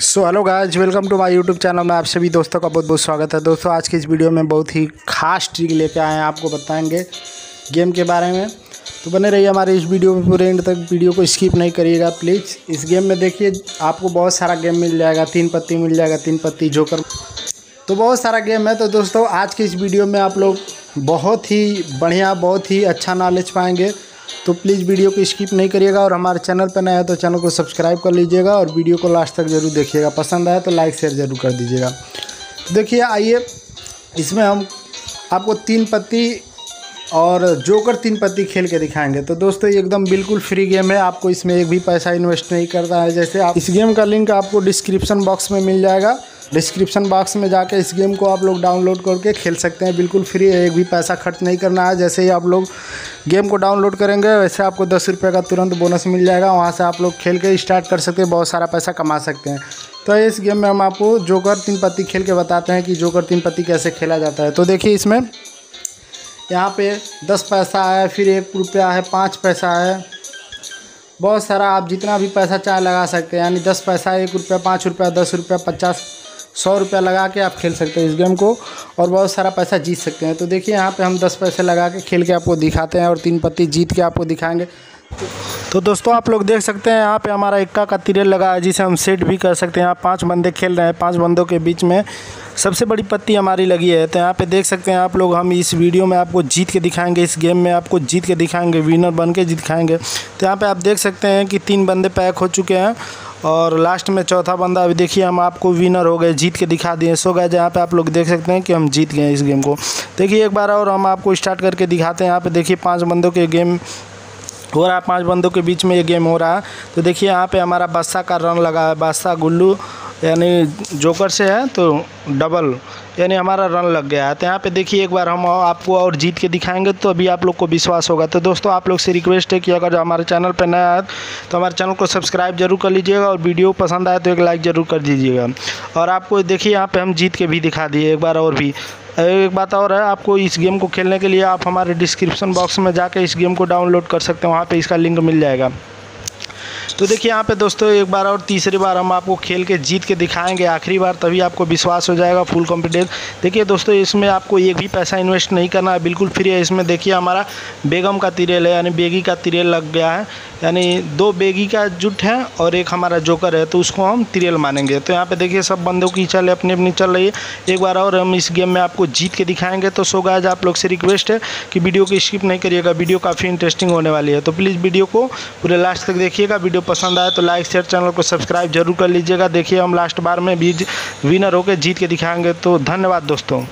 So hello guys welcome to my YouTube channel. में आप सभी दोस्तों का बहुत बहुत स्वागत है। दोस्तों, आज की इस वीडियो में बहुत ही खास ट्रिक लेके आए हैं, आपको बताएँगे गेम के बारे में। तो बने रहिए हमारे इस वीडियो में पूरे एंड तक। वीडियो को स्किप नहीं करिएगा, प्लीज़। इस गेम में देखिए, आपको बहुत सारा गेम मिल जाएगा। तीन पत्ती मिल जाएगा, तीन पत्ती जोकर। तो बहुत सारा गेम है। तो दोस्तों, आज की इस वीडियो में आप लोग बहुत ही बढ़िया, बहुत ही अच्छा नॉलेज पाएँगे। तो प्लीज़ वीडियो को स्किप नहीं करिएगा और हमारे चैनल पर नया है तो चैनल को सब्सक्राइब कर लीजिएगा और वीडियो को लास्ट तक ज़रूर देखिएगा। पसंद आया तो लाइक, शेयर ज़रूर कर दीजिएगा। तो देखिए, आइए, इसमें हम आपको तीन पत्ती और जोकर तीन पत्ती खेल के दिखाएँगे। तो दोस्तों एकदम बिल्कुल फ्री गेम है। आपको इसमें एक भी पैसा इन्वेस्ट नहीं करना है। जैसे आप इस गेम का लिंक आपको डिस्क्रिप्शन बॉक्स में मिल जाएगा। डिस्क्रिप्शन बॉक्स में जाके इस गेम को आप लोग डाउनलोड करके खेल सकते हैं। बिल्कुल फ्री है, एक भी पैसा खर्च नहीं करना है। जैसे ही आप लोग गेम को डाउनलोड करेंगे, वैसे आपको दस रुपये का तुरंत बोनस मिल जाएगा। वहाँ से आप लोग खेल के स्टार्ट कर सकते हैं, बहुत सारा पैसा कमा सकते हैं। तो इस गेम में हम आपको जोकर तीन पत्ती खेल के बताते हैं कि जोकर तीन पत्ती कैसे खेला जाता है। तो देखिए इसमें यहाँ पे दस पैसा है, फिर एक रुपया है, पाँच पैसा है। बहुत सारा आप जितना भी पैसा चाहे लगा सकते हैं, यानी दस पैसा, एक रुपया, पाँच रुपया, दस रुपया, पचास, सौ रुपया लगा के आप खेल सकते हैं इस गेम को और बहुत सारा पैसा जीत सकते हैं। तो देखिए, यहाँ पे हम दस पैसे लगा के खेल के आपको दिखाते हैं और तीन पत्ती जीत के आपको दिखाएँगे। तो दोस्तों, आप लोग देख सकते हैं, यहाँ पे हमारा इक्का का तिरेल लगा है, जिसे हम सेट भी कर सकते हैं। यहाँ पाँच बंदे खेल रहे हैं, पाँच बंदों के बीच में सबसे बड़ी पत्ती हमारी लगी है। तो यहाँ पे देख सकते हैं आप लोग, हम इस वीडियो में आपको जीत के दिखाएँगे, इस गेम में आपको जीत के दिखाएँगे विनर बन के दिखाएँगे तो यहाँ पर आप देख सकते हैं कि तीन बंदे पैक हो चुके हैं और लास्ट में चौथा बंदा, अभी देखिए हम आपको विनर हो गए, जीत के दिखा दिए। सो गए जहाँ पे आप लोग देख सकते हैं कि हम जीत गए इस गेम को। देखिए एक बार और हम आपको स्टार्ट करके दिखाते हैं। यहाँ पे देखिए पाँच बंदों के गेम हो रहा है, पाँच बंदों के बीच में ये गेम हो रहा है। तो देखिए, यहाँ पे हमारा बादशाह का रन लगा है। बादशाह गुल्लू, यानी जोकर से है तो डबल यानी हमारा रन लग गया है। तो यहाँ पे देखिए, एक बार हम आपको और जीत के दिखाएँगे तो अभी आप लोग को विश्वास होगा। तो दोस्तों, आप लोग से रिक्वेस्ट है कि अगर हमारे चैनल पर नया है तो हमारे चैनल को सब्सक्राइब ज़रूर कर लीजिएगा और वीडियो पसंद आए तो एक लाइक ज़रूर कर दीजिएगा। और आपको देखिए, यहाँ पर हम जीत के भी दिखा दिए, एक बार और भी। एक बात और है, आपको इस गेम को खेलने के लिए आप हमारे डिस्क्रिप्शन बॉक्स में जाकर इस गेम को डाउनलोड कर सकते हैं, वहाँ पर इसका लिंक मिल जाएगा। तो देखिए यहाँ पे दोस्तों, एक बार और तीसरी बार हम आपको खेल के जीत के दिखाएँगे। आखिरी बार तभी आपको विश्वास हो जाएगा फुल कॉन्फिडेंस देखिए दोस्तों, इसमें आपको एक भी पैसा इन्वेस्ट नहीं करना है। बिल्कुल फ्री है। इसमें देखिए हमारा बेगम का तिरेल है, यानी बेगी का तिरेल लग गया है। यानी दो बेगी का जुट है और एक हमारा जोकर है तो उसको हम तिरेल मानेंगे। तो यहाँ पे देखिए सब बंदों की चल अपनी अपनी चल रही है। एक बार और हम इस गेम में आपको जीत के दिखाएँगे। तो सो गाज आप लोग से रिक्वेस्ट है कि वीडियो को स्किप नहीं करिएगा। वीडियो काफ़ी इंटरेस्टिंग होने वाली है। तो प्लीज़ वीडियो को पूरे लास्ट तक देखिएगा। वीडियो पसंद आए तो लाइक शेयर चैनल को सब्सक्राइब ज़रूर कर लीजिएगा। देखिए हम लास्ट बार में बीज विनर होकर जीत के दिखाएँगे तो धन्यवाद दोस्तों।